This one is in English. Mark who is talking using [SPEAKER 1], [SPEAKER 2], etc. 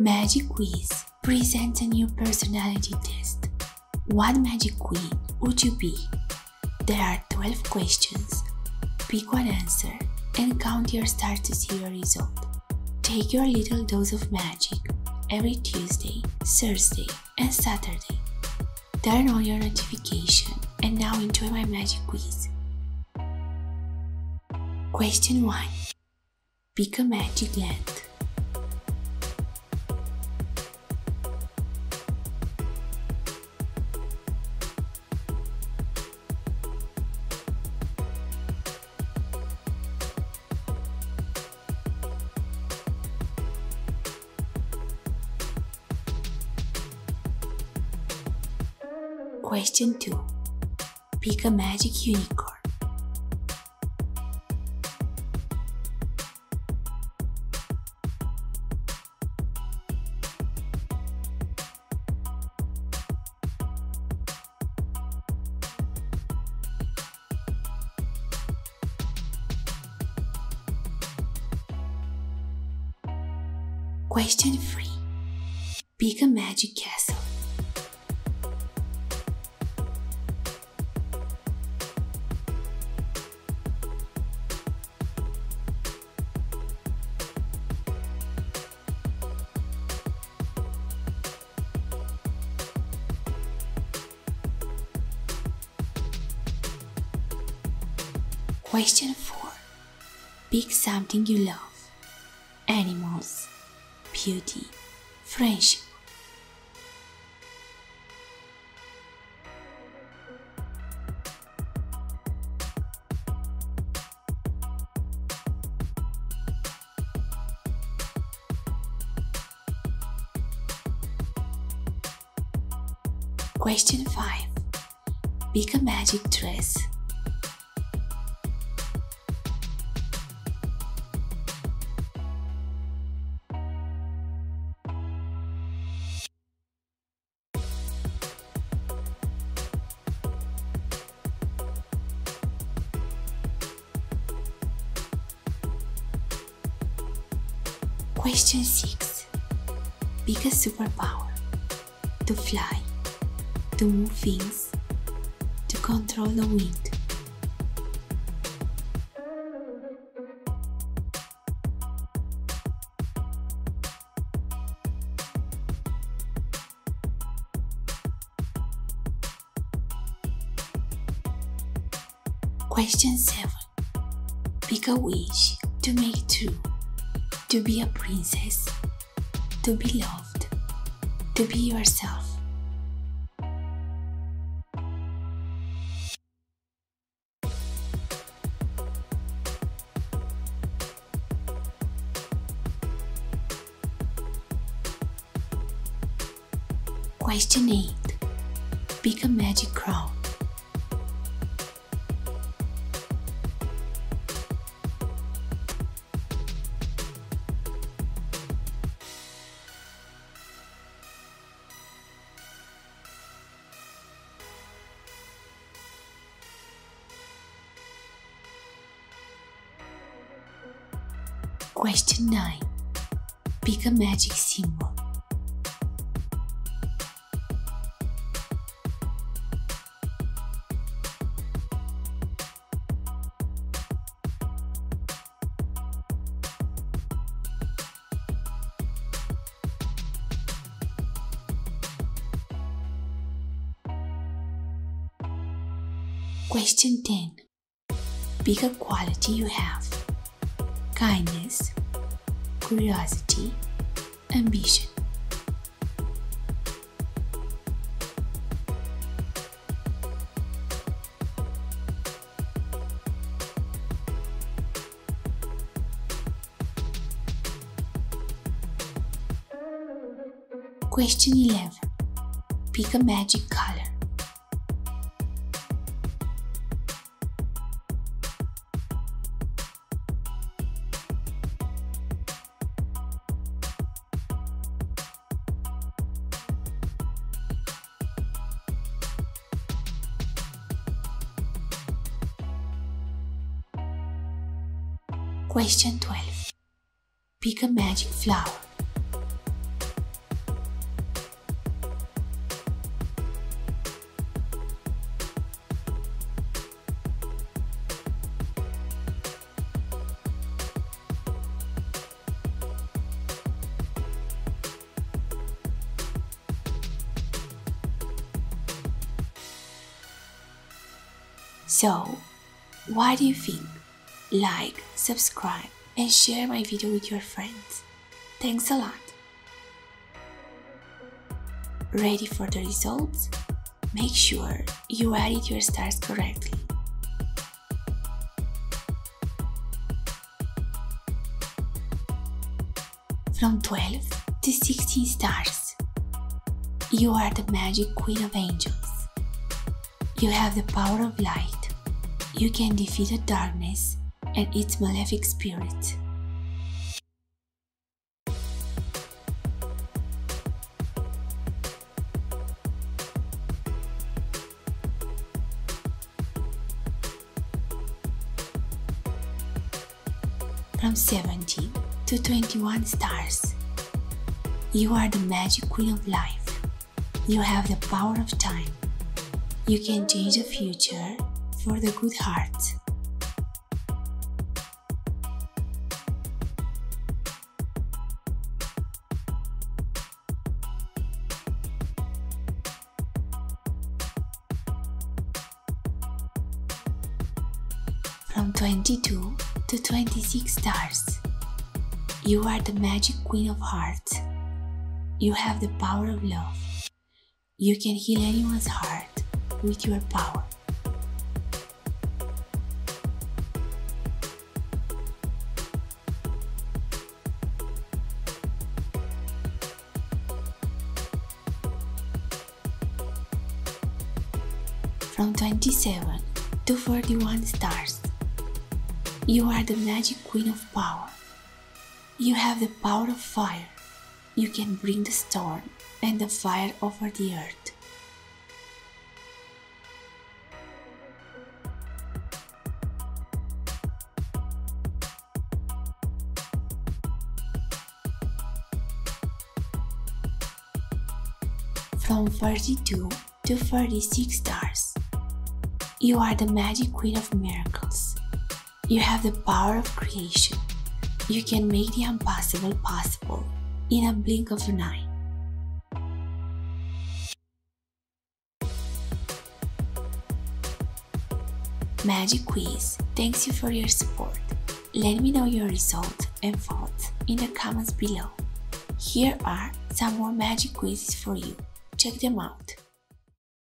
[SPEAKER 1] Magic Quiz presents a new personality test. What magic queen would you be? There are 12 questions. Pick one answer and count your stars to see your result. Take your little dose of magic every Tuesday, Thursday, and Saturday. Turn on your notification and now enjoy my magic quiz. Question 1 Pick a magic land. Question 2 Pick a magic unicorn. Question 3 Pick a magic castle. Question 4 Pick something you love animals, beauty, friendship. Question 5 Pick a magic dress. Question 6 Pick a superpower? To fly, to move things, to control the wind. Question 7 Pick a wish to make true to be a princess, to be loved, to be yourself. Question 8 Pick a magic crown. Question 9 Pick a magic symbol. Question 10 Pick a quality you have kindness, curiosity, ambition. Question 11 Pick a magic color. Question 12. Pick a magic flower. So, why do you think? Like, subscribe, and share my video with your friends. Thanks a lot. Ready for the results? Make sure you added your stars correctly. From 12 to 16 stars, you are the magic queen of angels. You have the power of light. You can defeat the darkness and its malefic spirit. From 17 to 21 stars, you are the magic queen of life. You have the power of time. You can change the future for the good heart. From 22 to 26 stars, you are the magic queen of hearts. You have the power of love. You can heal anyone's heart with your power. From 27 to 41 stars, you are the magic queen of power. You have the power of fire. You can bring the storm and the fire over the earth. From 32 to 36 stars, you are the magic queen of miracles. You have the power of creation. You can make the impossible possible in a blink of an eye. Magic Quiz thanks you for your support. Let me know your result and thoughts in the comments below. Here are some more magic quizzes for you. Check them out.